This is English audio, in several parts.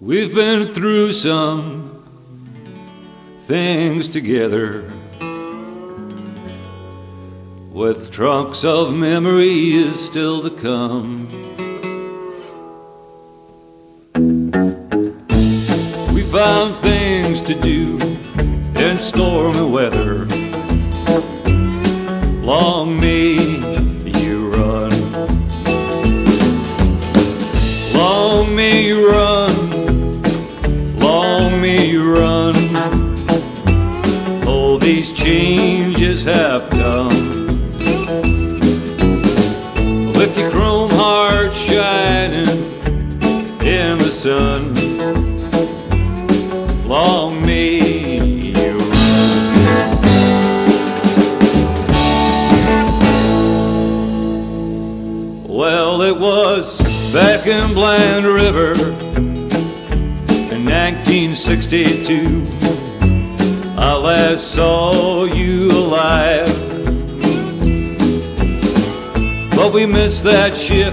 We've been through some things together with trunks of memories still to come. We found things to do in stormy weather. Long may you run. Long may you run. These changes have come. With your chrome heart shining in the sun. Long may you. Well, it was back in Bland River in 1962. I saw you alive. But we missed that ship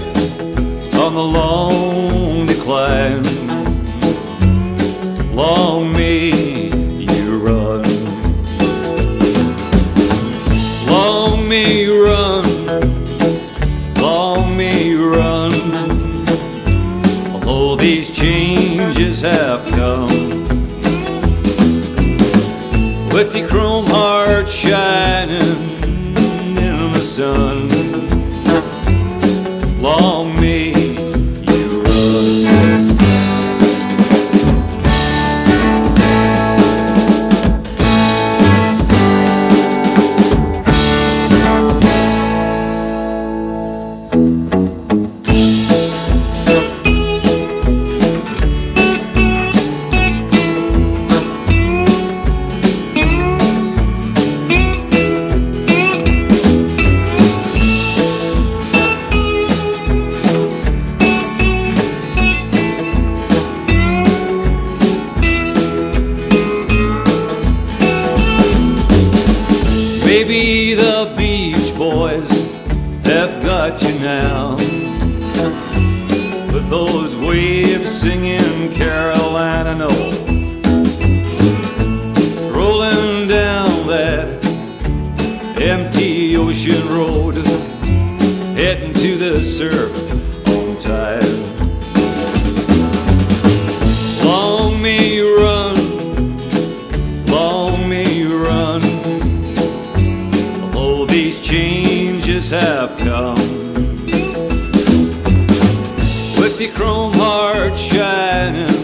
on the long decline. Long may you run. Long may you run. Long may you run. Although these changes have come. With your chrome heart shining in the sun. Long Maybe the Beach Boys have got you now. With those waves singing Carolina No. Rolling down that empty ocean road, heading to the surf on tide. Changes have come. With your chrome heart shining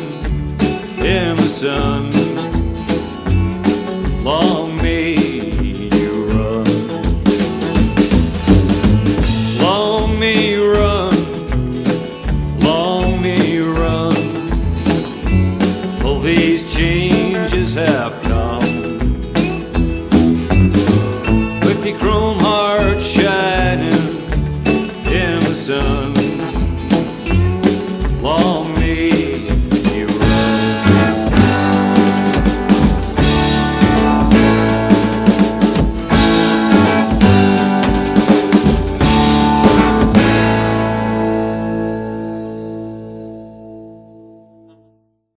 in the sun. Long may you run. Long may you run. Long may you run. Oh, these changes have come chrome